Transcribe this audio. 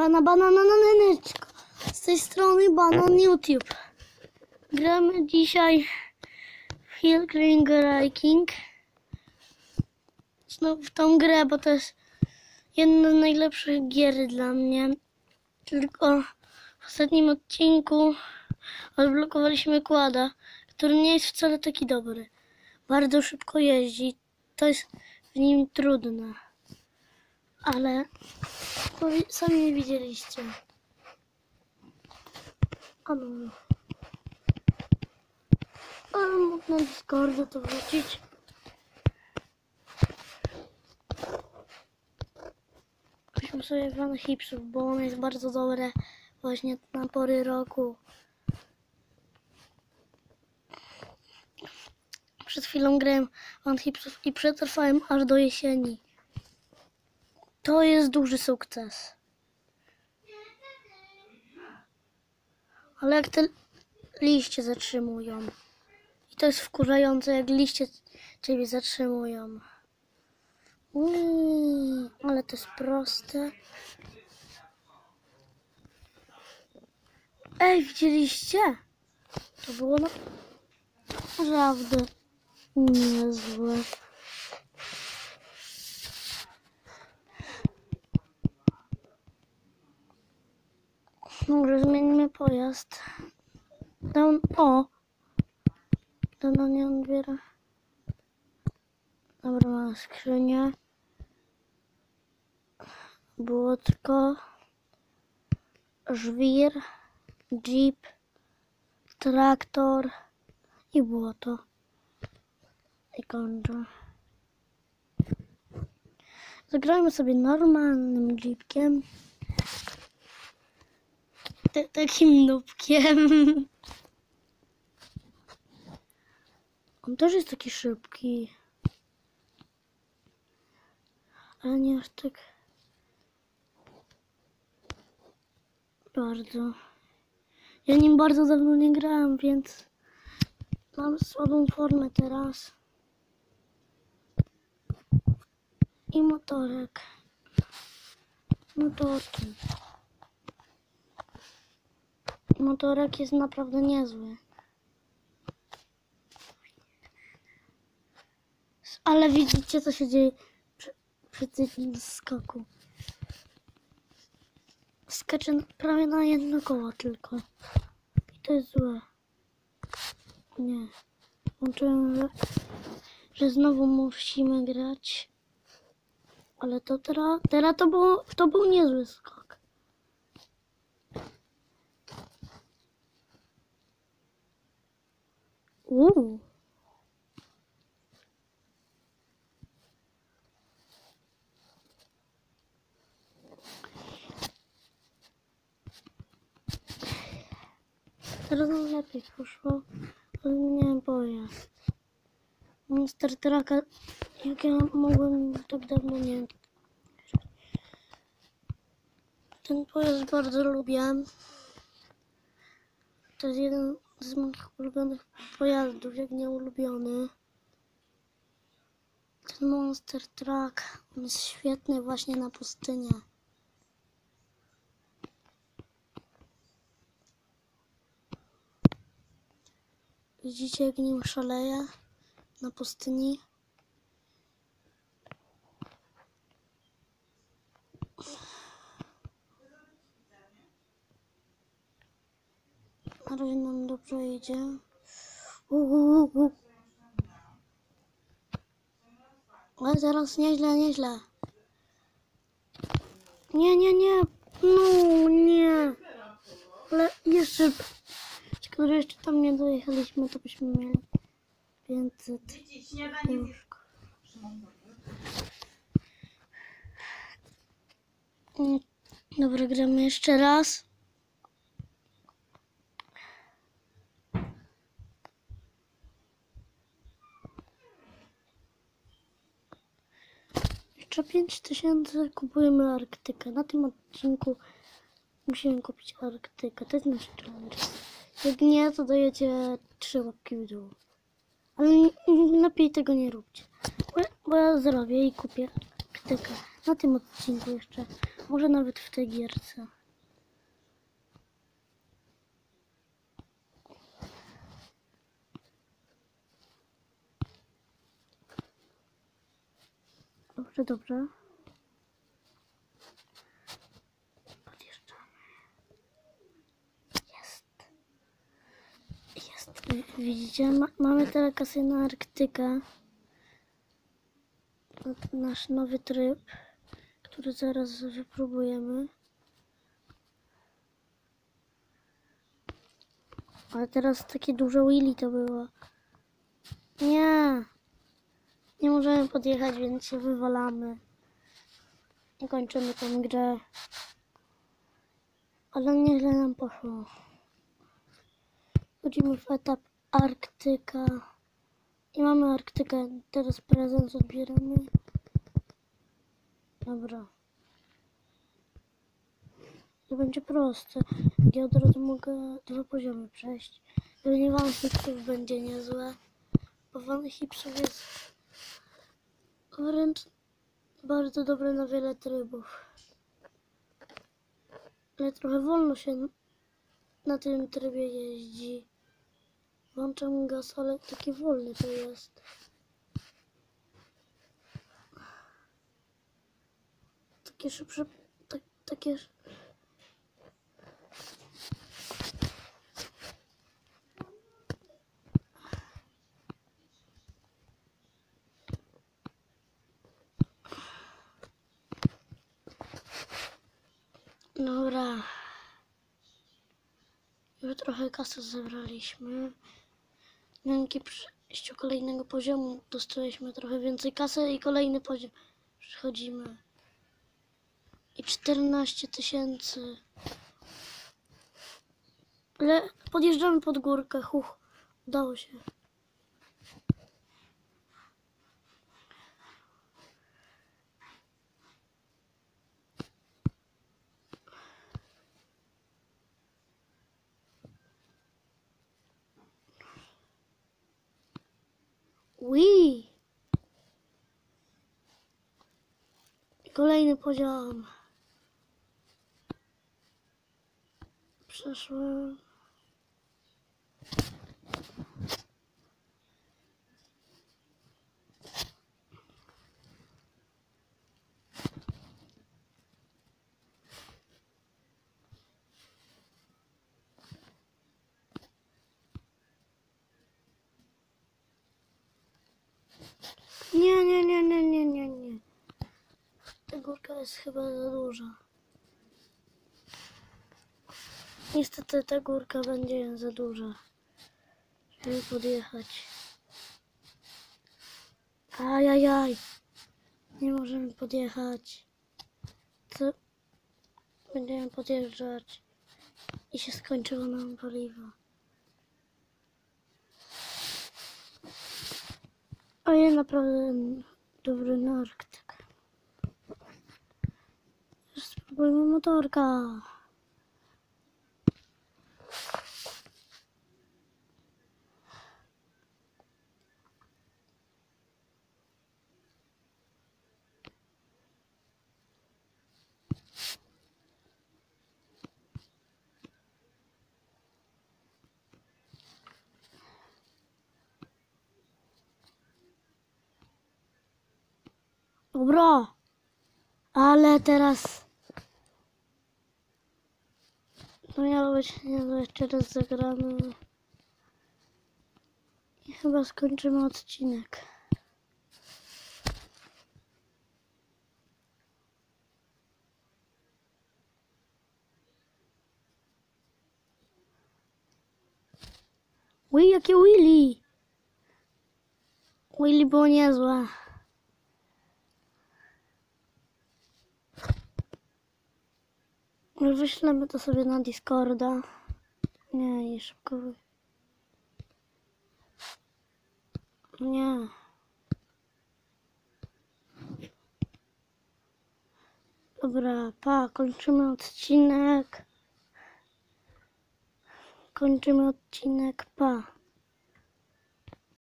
Pana banananeczko. Z tej strony Banan YouTube. Gramy dzisiaj w Hill Climber King. Znowu w tą grę, bo to jest jedna z najlepszych gier dla mnie. Tylko w ostatnim odcinku odblokowaliśmy kłada, który nie jest wcale taki dobry. Bardzo szybko jeździ. To jest w nim trudne. Ale sami widzieliście. A no. Ale mógł na Discorda to wrócić. Weźmy sobie Van Hipsów, bo on jest bardzo dobre właśnie na pory roku. Przed chwilą grałem Van Hipsów i przetrwałem aż do jesieni. To jest duży sukces. Ale jak te liście zatrzymują. I to jest wkurzające, jak liście ciebie zatrzymują. Uuu, ale to jest proste. Ej, widzieliście? To było naprawdę niezłe. Może zmienimy pojazd. Down, o! Down nie odbiera. Dobra, mam skrzynię. Błotko. Żwir. Jeep. Traktor. I błoto. I kończę. Zagrajmy sobie normalnym jeepkiem. Takim nubkiem. On też jest taki szybki. Ale nie aż tak bardzo. Ja nim bardzo dawno nie grałem, więc mam słabą formę teraz. I motorek. Motorki. Motorek jest naprawdę niezły. Ale widzicie, co się dzieje przy, przy tym skoku. Skacze prawie na jedno koło tylko. I to jest złe. Nie. Włączyłem, że, że znowu musimy grać. Ale to teraz, teraz to, było, to był niezły skok. Uuu. Teraz nam lepiej poszło, zmieniałem pojazd. Monster Trucka, jak ja mogłem tak dawno nie. Ten pojazd bardzo lubię. To jest jeden z moich ulubionych pojazdów, jak nie ulubiony. Ten Monster Truck, on jest świetny właśnie na pustynię. Widzicie, jak nim szaleje na pustyni? Na nam dobrze idzie. Uuu. Ale teraz nieźle, nieźle. Nie, nie, nie. No, nie. Ale jeszcze... Że jeszcze tam nie dojechaliśmy, to byśmy mieli 500 łóżko. Mm, Dobra, gramy jeszcze raz. Jeszcze 5000 kupujemy Arktykę. Na tym odcinku musimy kupić Arktykę. To jest nasz challenge. Jak nie, to dajecie trzy łapki w dół. Ale lepiej tego nie róbcie. Bo, bo ja zrobię i kupię Arktykę. Na tym odcinku jeszcze Może nawet w tej gierce. Dobrze, dobrze. Podjeżdżamy. Jest. Jest. Wi- Widzicie? Ma, mamy teraz kasę na Arktykę. Nasz nowy tryb, który zaraz wypróbujemy. Ale teraz takie duże Willy to było. Nie. Nie możemy podjechać, więc się wywalamy. I kończymy tę grę. Ale nieźle nam poszło. Wchodzimy w etap Arktyka. I mamy Arktykę. Teraz prezent odbieramy. Dobra. To będzie proste. Ja od razu mogę dwa poziomy przejść. Pewnie wam hipsów będzie niezłe. Bo wam hipsów jest wręcz bardzo dobre na wiele trybów. Ale trochę wolno się na tym trybie jeździ. Włączam gaz, ale taki wolny to jest. Takie szybsze, tak, takie... sz- Dobra. Już trochę kasy zebraliśmy. Dzięki przejściu kolejnego poziomu dostaliśmy trochę więcej kasy i kolejny poziom przechodzimy. I 14 tysięcy. Ale podjeżdżamy pod górkę. Huch, udało się. Wii. Kolejny poziom. Przeszłem. Nie, nie, nie, nie, nie, nie, nie. Ta górka jest chyba za duża. Niestety ta górka będzie za duża, żeby podjechać. Ajajaj. Nie możemy podjechać. Co? Będziemy podjeżdżać. I się skończyło nam paliwo. A ja naprawdę dobry na Arktykę. Spróbujmy motorka. Dobra. Ale teraz... To miało być. Jeszcze raz zagramy. I chyba skończymy odcinek. Ui, jakie Willy! Willy było niezłe. Ale Wyślemy to sobie na Discorda. Nie, nie szybko. Nie. Dobra, pa, kończymy odcinek. Kończymy odcinek, pa.